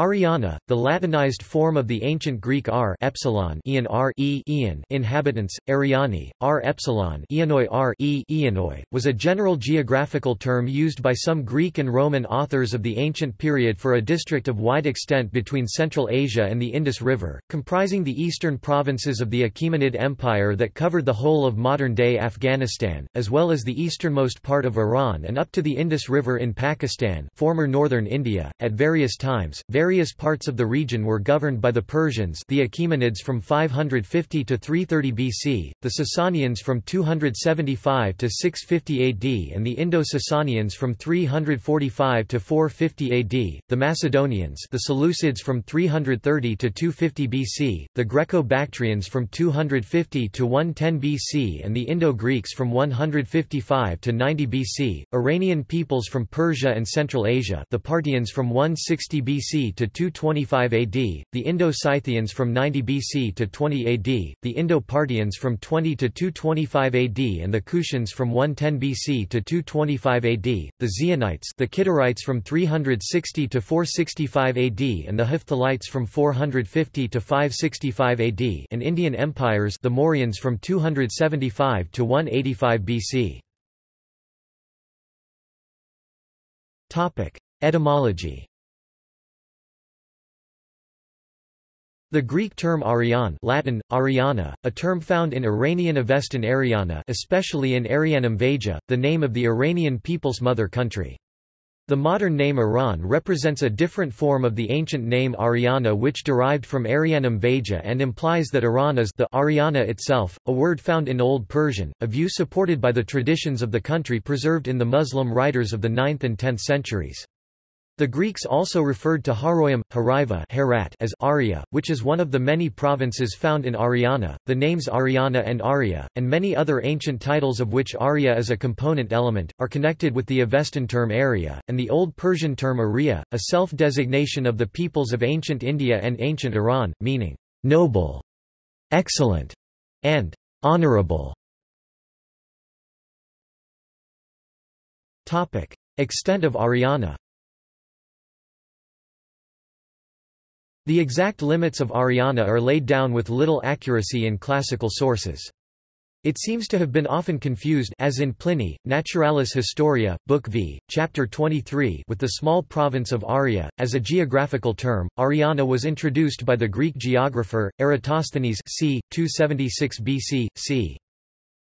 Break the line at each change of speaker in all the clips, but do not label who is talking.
Ariana, the Latinized form of the ancient Greek r epsilon Ian r e Ian inhabitants, Ariani, r epsilon Ianoi r e Ianoi, was a general geographical term used by some Greek and Roman authors of the ancient period for a district of wide extent between Central Asia and the Indus River, comprising the eastern provinces of the Achaemenid Empire that covered the whole of modern-day Afghanistan, as well as the easternmost part of Iran and up to the Indus River in Pakistan former northern India. At various times, various Various parts of the region were governed by the Persians the Achaemenids from 550 to 330 BC, the Sasanians from 275 to 650 AD and the Indo-Sasanians from 345 to 450 AD, the Macedonians the Seleucids from 330 to 250 BC, the Greco-Bactrians from 250 to 110 BC and the Indo-Greeks from 155 to 90 BC, Iranian peoples from Persia and Central Asia the Parthians from 160 BC to 225 AD, the Indo-Scythians from 90 BC to 20 AD, the Indo-Parthians from 20 to 225 AD and the Kushans from 110 BC to 225 AD, the Xionites the Kidarites from 360 to 465 AD and the Hephthalites from 450 to 565 AD and Indian empires the Mauryans from 275 to 185 BC. Etymology The Greek term Arian Latin, Ariana, a term found in Iranian Avestan Ariana especially in Arianum Vaja, the name of the Iranian people's mother country. The modern name Iran represents a different form of the ancient name Ariana which derived from Arianum Vaja and implies that Iran is the Ariana itself, a word found in Old Persian, a view supported by the traditions of the country preserved in the Muslim writers of the 9th and 10th centuries. The Greeks also referred to Haroyam, Hariva Herat as Arya, which is one of the many provinces found in Ariana. The names Ariana and Arya, and many other ancient titles of which Arya is a component element, are connected with the Avestan term Arya, and the Old Persian term Arya, a self-designation of the peoples of ancient India and ancient Iran, meaning noble, excellent, and honorable. Extent of Ariana The exact limits of Ariana are laid down with little accuracy in classical sources. It seems to have been often confused as in Pliny, Naturalis Historia, Book V, Chapter 23 with the small province of Aria. As a geographical term, Ariana was introduced by the Greek geographer, Eratosthenes c. 276 BC, c.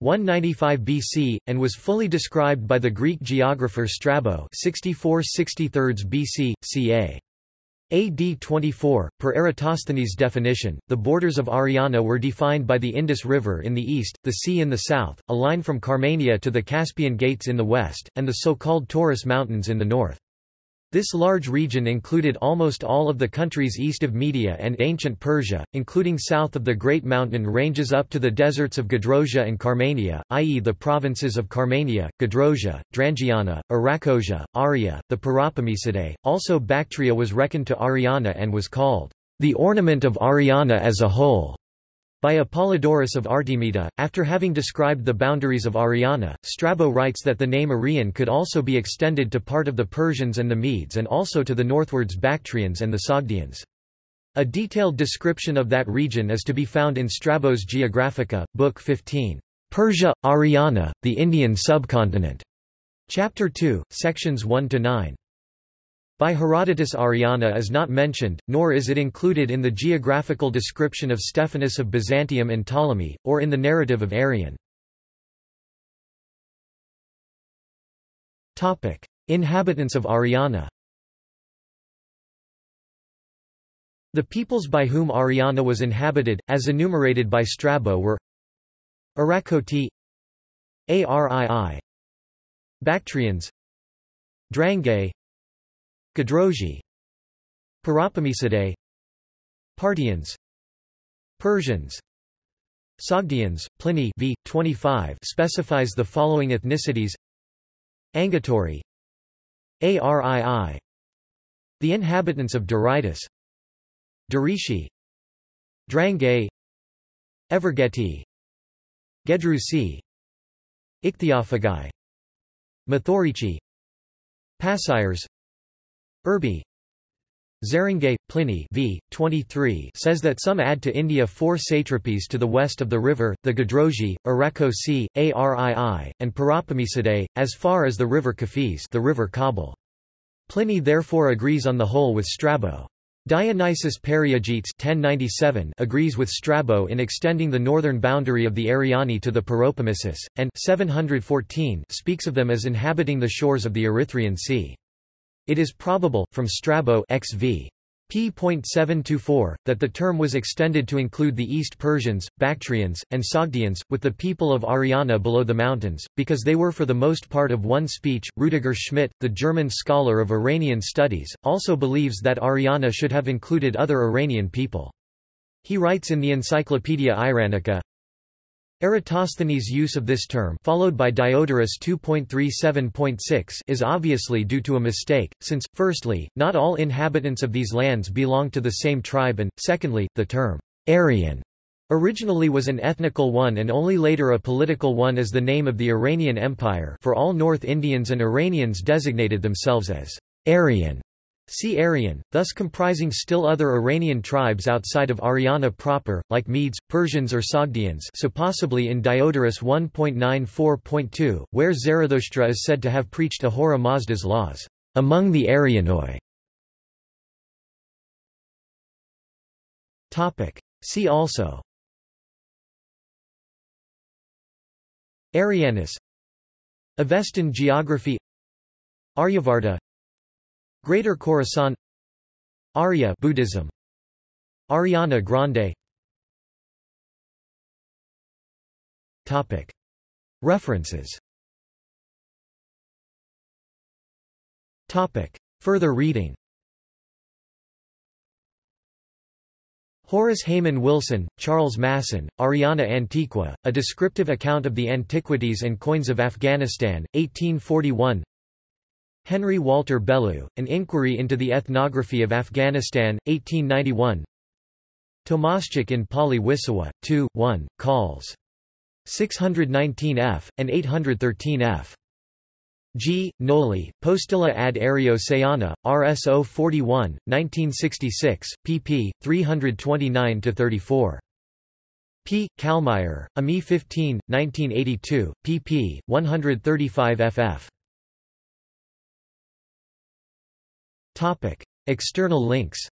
195 BC, and was fully described by the Greek geographer Strabo 64 63 BC, ca. AD 24, per Eratosthenes' definition, the borders of Ariana were defined by the Indus River in the east, the sea in the south, a line from Carmania to the Caspian Gates in the west, and the so-called Taurus Mountains in the north. This large region included almost all of the countries east of Media and ancient Persia, including south of the Great Mountain ranges up to the deserts of Gedrosia and Carmania, i.e. the provinces of Carmania, Gedrosia, Drangiana, Arachosia, Aria, the Paropamisidae. Also Bactria was reckoned to Ariana and was called the ornament of Ariana as a whole. By Apollodorus of Artemita, after having described the boundaries of Ariana, Strabo writes that the name Arian could also be extended to part of the Persians and the Medes and also to the northwards Bactrians and the Sogdians. A detailed description of that region is to be found in Strabo's Geographica, Book 15. Persia, Ariana, the Indian subcontinent. Chapter 2, sections 1–9. By Herodotus Ariana is not mentioned, nor is it included in the geographical description of Stephanus of Byzantium and Ptolemy, or in the narrative of Arrian. Inhabitants of Ariana The peoples by whom Ariana was inhabited, as enumerated by Strabo were Arachoti Arii Bactrians Drangei Gadroji Paropamisidae Parthians. Persians. Sogdians, Pliny v. 25 specifies the following ethnicities. Angatori Arii The inhabitants of Doritis Darishi Drangei Evergeti. Gedrusi. Ichthyophagi. Mathorici Passires Urbi Zarangae, Pliny v. 23 says that some add to India four satrapies to the west of the river, the Gadrogi, Arakosi, Arii, and Paropamisidae, as far as the river Kafis the river Kabul. Pliny therefore agrees on the whole with Strabo. Dionysius Periegetes 1097 agrees with Strabo in extending the northern boundary of the Ariani to the Paropamisus, and 714 speaks of them as inhabiting the shores of the Erythraean Sea. It is probable, from Strabo XV. p.724, that the term was extended to include the East Persians, Bactrians, and Sogdians, with the people of Ariana below the mountains, because they were for the most part of one speech. Rudiger Schmitt, the German scholar of Iranian studies, also believes that Ariana should have included other Iranian people. He writes in the Encyclopaedia Iranica, Eratosthenes' use of this term followed by Diodorus 2.37.6 is obviously due to a mistake, since, firstly, not all inhabitants of these lands belong to the same tribe and, secondly, the term Aryan originally was an ethnical one and only later a political one as the name of the Iranian Empire for all North Indians and Iranians designated themselves as Aryan. See Aryan, thus comprising still other Iranian tribes outside of Ariana proper, like Medes, Persians or Sogdians so possibly in Diodorus 1.94.2, where Zarathustra is said to have preached Ahura Mazda's laws, among the Aryanoi. See also. Arianus Avestan geography. Aryavarta Greater Khorasan Arya Buddhism Ariana Grande. Topic. References. Topic. Further reading. Horace Hayman Wilson, Charles Masson, Ariana Antiqua, A Descriptive Account of the Antiquities and Coins of Afghanistan, 1841 Henry Walter Bellew, An Inquiry into the Ethnography of Afghanistan, 1891 Tomaschek in Pauly-Wissowa, 2, 1, calls. 619f, and 813f. G. Gnoli, Postilla ad Aereo Sayana, RSO 41, 1966, pp. 329–34. P. Calmeyer, AMI 15, 1982, pp. 135 ff. External links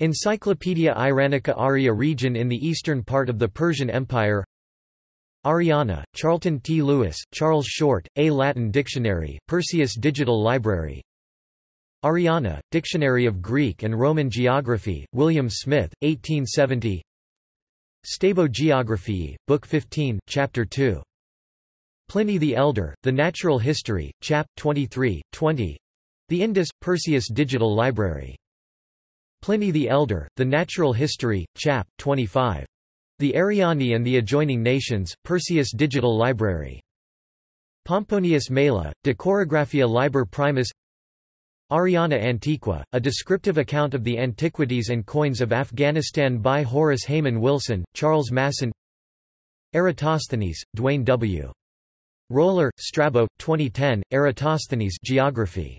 Encyclopaedia Iranica Arya region in the eastern part of the Persian Empire Ariana, Charlton T. Lewis, Charles Short, A Latin Dictionary, Perseus Digital Library Ariana, Dictionary of Greek and Roman Geography, William Smith, 1870 Strabo Geographiae, Book 15, Chapter 2 Pliny the Elder, The Natural History, Chap. 23, 20. The Indus, Perseus Digital Library. Pliny the Elder, The Natural History, Chap. 25. The Ariani and the Adjoining Nations, Perseus Digital Library. Pomponius Mela, De Chorographia Liber Primus Ariana Antiqua, a descriptive account of the antiquities and coins of Afghanistan by Horace Hayman Wilson, Charles Masson Eratosthenes, Duane W. Roller, Strabo, 2010, Eratosthenes Geography.